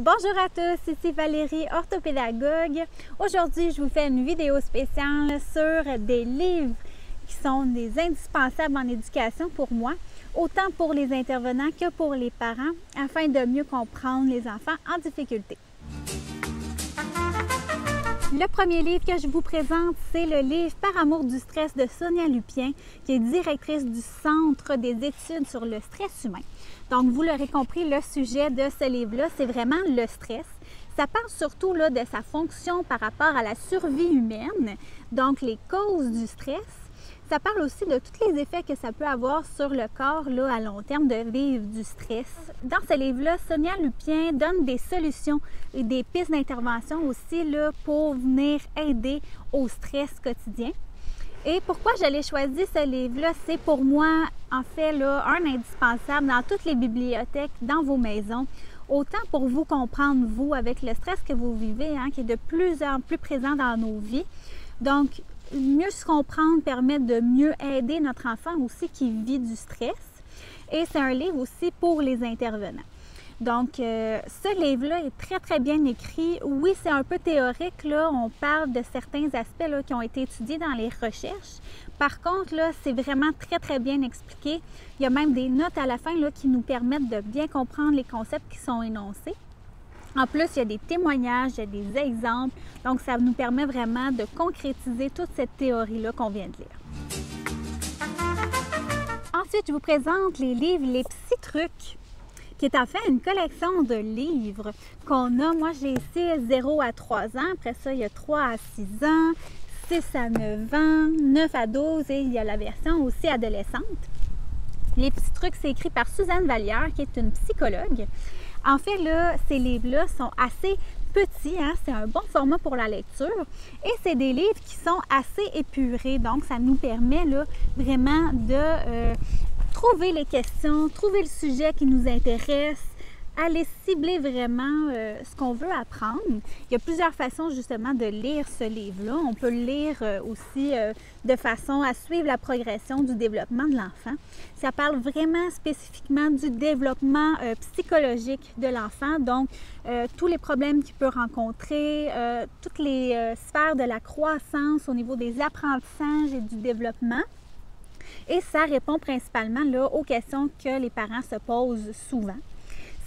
Bonjour à tous, ici Valérie, orthopédagogue. Aujourd'hui, je vous fais une vidéo spéciale sur des livres qui sont des indispensables en éducation pour moi, autant pour les intervenants que pour les parents, afin de mieux comprendre les enfants en difficulté. Le premier livre que je vous présente, c'est le livre Par amour du stress de Sonia Lupien, qui est directrice du Centre des études sur le stress humain. Donc, vous l'aurez compris, le sujet de ce livre-là, c'est vraiment le stress. Ça parle surtout là, de sa fonction par rapport à la survie humaine, donc les causes du stress. Ça parle aussi de tous les effets que ça peut avoir sur le corps là, à long terme de vivre du stress. Dans ce livre-là, Sonia Lupien donne des solutions et des pistes d'intervention aussi là, pour venir aider au stress quotidien. Et pourquoi j'allais choisir ce livre-là? C'est pour moi, en fait, là, un indispensable dans toutes les bibliothèques, dans vos maisons. Autant pour vous comprendre, vous, avec le stress que vous vivez, hein, qui est de plus en plus présent dans nos vies. Donc, mieux se comprendre permet de mieux aider notre enfant aussi qui vit du stress. Et c'est un livre aussi pour les intervenants. Donc, euh, ce livre-là est très, très bien écrit. Oui, c'est un peu théorique. Là, on parle de certains aspects là, qui ont été étudiés dans les recherches. Par contre, là, c'est vraiment très, très bien expliqué. Il y a même des notes à la fin là, qui nous permettent de bien comprendre les concepts qui sont énoncés. En plus, il y a des témoignages, il y a des exemples. Donc, ça nous permet vraiment de concrétiser toute cette théorie-là qu'on vient de lire. Ensuite, je vous présente les livres Les petits trucs qui est en fait une collection de livres qu'on a. Moi, j'ai ici 0 à 3 ans. Après ça, il y a 3 à 6 ans, 6 à 9 ans, 9 à 12 et il y a la version aussi adolescente. Les petits trucs, c'est écrit par Suzanne Vallière, qui est une psychologue. En fait, là, ces livres-là sont assez petits, hein? c'est un bon format pour la lecture. Et c'est des livres qui sont assez épurés, donc ça nous permet là, vraiment de euh, trouver les questions, trouver le sujet qui nous intéresse, aller cibler vraiment euh, ce qu'on veut apprendre. Il y a plusieurs façons justement de lire ce livre-là. On peut le lire euh, aussi euh, de façon à suivre la progression du développement de l'enfant. Ça parle vraiment spécifiquement du développement psychologique de l'enfant, donc tous les problèmes qu'il peut rencontrer, toutes les sphères de la croissance au niveau des apprentissages et du développement. Et ça répond principalement aux questions que les parents se posent souvent.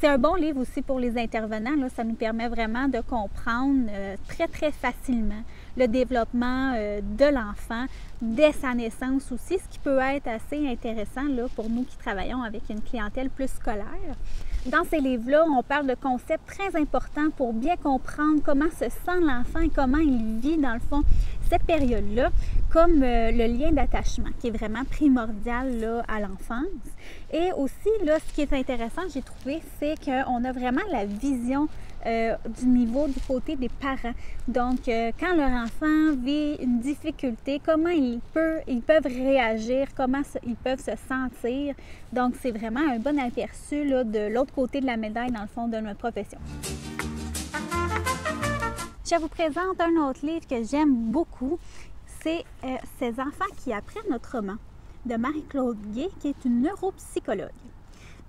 C'est un bon livre aussi pour les intervenants. Ça nous permet vraiment de comprendre euh, très, très facilement le développement euh, de l'enfant dès sa naissance aussi, ce qui peut être assez intéressant là, pour nous qui travaillons avec une clientèle plus scolaire. Dans ces livres-là, on parle de concepts très importants pour bien comprendre comment se sent l'enfant et comment il vit, dans le fond, cette période-là, comme euh, le lien d'attachement, qui est vraiment primordial là, à l'enfance. Et aussi, là, ce qui est intéressant, j'ai trouvé, c'est qu'on a vraiment la vision euh, du niveau du côté des parents. Donc, euh, quand leur enfant vit une difficulté, comment ils, peuvent, réagir, comment ils peuvent se sentir. Donc, c'est vraiment un bon aperçu de l'autre côté de la médaille, dans le fond, de notre profession. Je vous présente un autre livre que j'aime beaucoup. C'est euh, Ces enfants qui apprennent autrement de Marie-Claude Gay, qui est une neuropsychologue.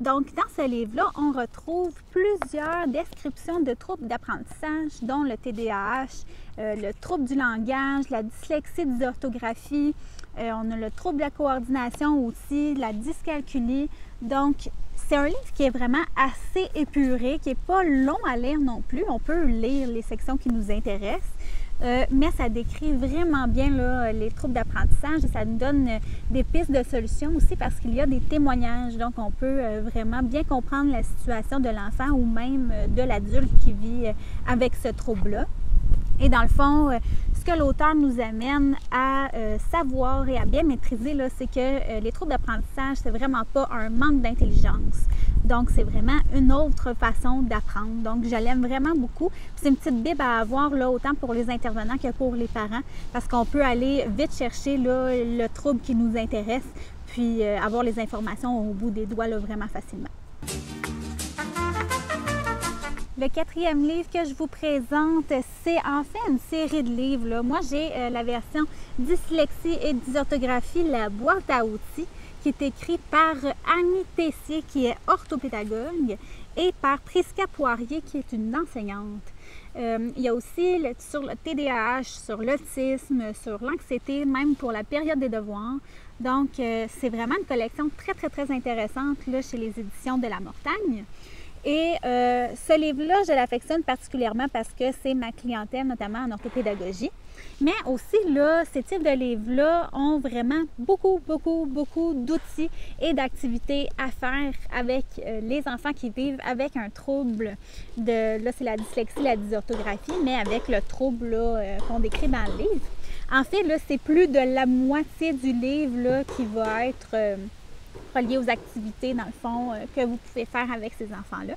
Donc, dans ce livre-là, on retrouve plusieurs descriptions de troubles d'apprentissage, dont le TDAH, euh, le trouble du langage, la dyslexie dysorthographie, euh, on a le trouble de la coordination aussi, la dyscalculie. Donc, c'est un livre qui est vraiment assez épuré, qui n'est pas long à lire non plus. On peut lire les sections qui nous intéressent. Euh, mais ça décrit vraiment bien les troubles d'apprentissage et ça nous donne euh, des pistes de solutions aussi parce qu'il y a des témoignages. Donc, on peut euh, vraiment bien comprendre la situation de l'enfant ou même de l'adulte qui vit avec ce trouble-là. Et dans le fond, ce que l'auteur nous amène à savoir et à bien maîtriser, c'est que les troubles d'apprentissage, c'est vraiment pas un manque d'intelligence. Donc, c'est vraiment une autre façon d'apprendre. Donc, je l'aime vraiment beaucoup. C'est une petite bible à avoir, là, autant pour les intervenants que pour les parents, parce qu'on peut aller vite chercher là, le trouble qui nous intéresse, puis euh, avoir les informations au bout des doigts là, vraiment facilement. Le quatrième livre que je vous présente, c'est en fait une série de livres. Moi, j'ai euh, la version Dyslexie et dysorthographie, la boîte à outils qui est écrit par Annie Tessier, qui est orthopédagogue. et par Prisca Poirier, qui est une enseignante. Euh, il y a aussi sur le TDAH, sur l'autisme, sur l'anxiété, même pour la période des devoirs. Donc, euh, c'est vraiment une collection très, très, très intéressante chez les éditions de la Mortagne. Et euh, ce livre-là, je l'affectionne particulièrement parce que c'est ma clientèle, notamment en orthopédagogie. Mais aussi, là, ces types de livres-là ont vraiment beaucoup, beaucoup, beaucoup d'outils et d'activités à faire avec euh, les enfants qui vivent avec un trouble de, là, c'est la dyslexie, la dysorthographie, mais avec le trouble euh, qu'on décrit dans le livre. En fait, là, c'est plus de la moitié du livre là, qui va être relié aux activités, dans le fond, que vous pouvez faire avec ces enfants-là.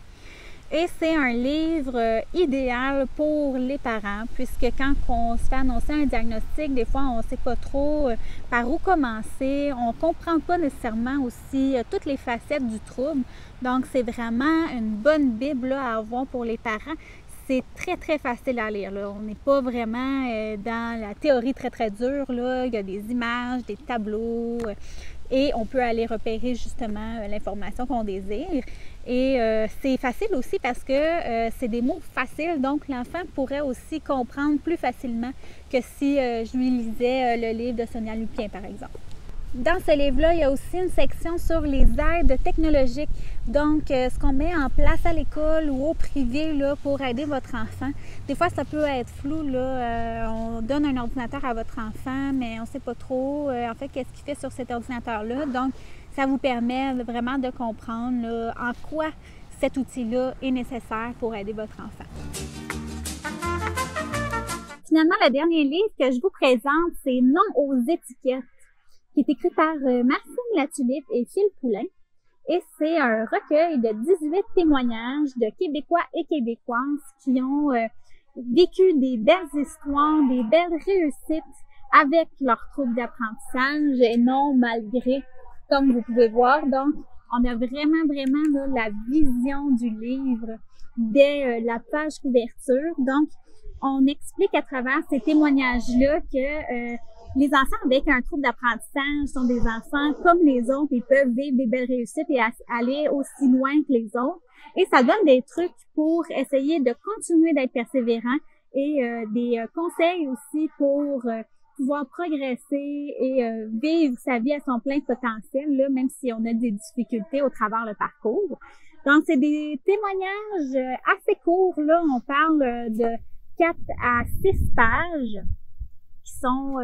Et c'est un livre euh, idéal pour les parents, puisque quand on se fait annoncer un diagnostic, des fois, on ne sait pas trop euh, par où commencer. On ne comprend pas nécessairement aussi euh, toutes les facettes du trouble. Donc, c'est vraiment une bonne Bible à avoir pour les parents. C'est très, très facile à lire. On n'est pas vraiment dans la théorie très, très dure. Là. Il y a des images, des tableaux et on peut aller repérer justement l'information qu'on désire. Et euh, c'est facile aussi parce que euh, c'est des mots faciles, donc l'enfant pourrait aussi comprendre plus facilement que si euh, je lui lisais le livre de Sonia Lupien, par exemple. Dans ce livre-là, il y a aussi une section sur les aides technologiques. Donc, ce qu'on met en place à l'école ou au privé là, pour aider votre enfant. Des fois, ça peut être flou. Là. on donne un ordinateur à votre enfant, mais on ne sait pas trop, en fait, qu'est-ce qu'il fait sur cet ordinateur-là. Donc, ça vous permet vraiment de comprendre en quoi cet outil-là est nécessaire pour aider votre enfant. Finalement, le dernier livre que je vous présente, c'est Non aux étiquettes, qui est écrit par euh, Martine Latulippe et Phil Poulain. Et c'est un recueil de 18 témoignages de Québécois et Québécoises qui ont euh, vécu des belles histoires, des belles réussites avec leur trouble d'apprentissage et non malgré comme vous pouvez voir. Donc, on a vraiment, vraiment la vision du livre dès euh, la page couverture. Donc, on explique à travers ces témoignages-là que euh, les enfants avec un trouble d'apprentissage sont des enfants comme les autres. Ils peuvent vivre des belles réussites et aller aussi loin que les autres. Et ça donne des trucs pour essayer de continuer d'être persévérant et euh, des conseils aussi pour pouvoir progresser et euh, vivre sa vie à son plein potentiel, là, même si on a des difficultés au travers le parcours. Donc, c'est des témoignages euh, assez courts. Là, on parle euh, de 4 à 6 pages qui sont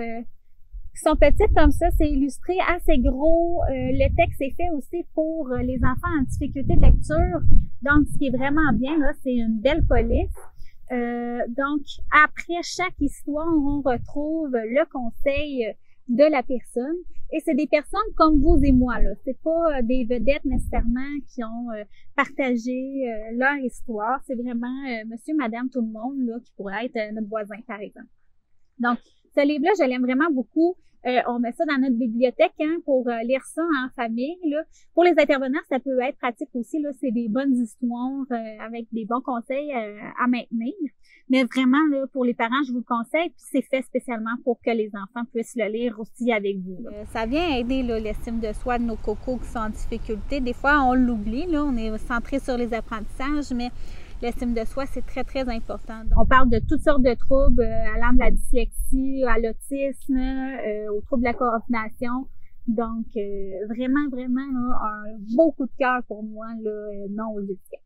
qui sont petites comme ça, c'est illustré assez gros. le texte est fait aussi pour les enfants en difficulté de lecture. Donc, ce qui est vraiment bien, là, c'est une belle police. Euh, donc, après chaque histoire, on retrouve le conseil de la personne. Et c'est des personnes comme vous et moi, là. C'est pas euh, des vedettes nécessairement qui ont euh, partagé leur histoire. C'est vraiment monsieur, madame, tout le monde, là, qui pourrait être notre voisin, par exemple. Donc, ce livre-là, je l'aime vraiment beaucoup. Euh, on met ça dans notre bibliothèque hein, pour euh, lire ça en famille. Là. Pour les intervenants, ça peut être pratique aussi. Là, c'est des bonnes histoires euh, avec des bons conseils à maintenir. Mais vraiment, là, pour les parents, je vous le conseille. Puis c'est fait spécialement pour que les enfants puissent le lire aussi avec vous. ça vient aider l'estime de soi de nos cocos qui sont en difficulté. Des fois, on l'oublie. Là, on est centré sur les apprentissages, mais l'estime de soi, c'est très, très important. on parle de toutes sortes de troubles, euh, allant de la dyslexie, à l'autisme, euh, aux troubles de la coordination. Donc, euh, vraiment, vraiment, un beau coup de cœur pour moi, là, non aux étiquettes.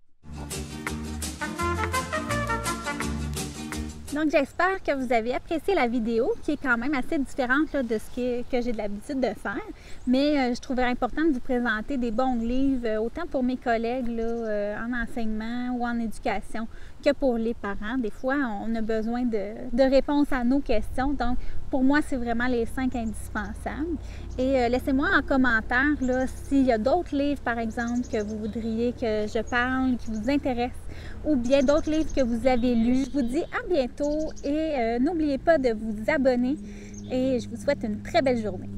Donc, j'espère que vous avez apprécié la vidéo, qui est quand même assez différente de ce que, j'ai de l'habitude de faire. Mais euh, je trouvais important de vous présenter des bons livres, euh, autant pour mes collègues euh, en enseignement ou en éducation que pour les parents. Des fois, on a besoin de, de réponses à nos questions. Donc, pour moi, c'est vraiment les cinq indispensables. Et laissez-moi en commentaire s'il y a d'autres livres, par exemple, que vous voudriez que je parle, qui vous intéressent ou bien d'autres livres que vous avez lus. Je vous dis à bientôt et euh, n'oubliez pas de vous abonner et je vous souhaite une très belle journée.